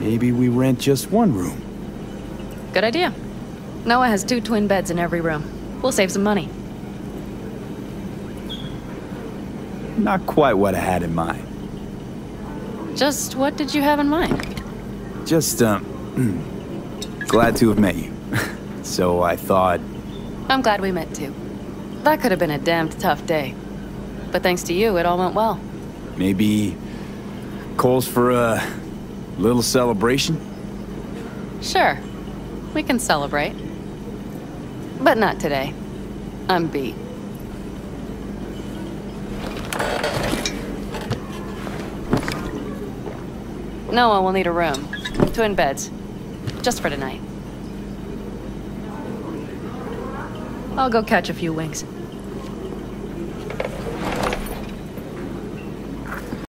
Maybe we rent just one room. Good idea. Noah has two twin beds in every room. We'll save some money. Not quite what I had in mind. Just what did you have in mind? Just, um, glad to have met you. so I thought, I'm glad we met too. That could have been a damned tough day. But thanks to you, it all went well. maybe calls for a little celebration? Sure. We can celebrate. But not today. I'm beat. Noah will need a room. Twin beds. Just for tonight. I'll go catch a few wings.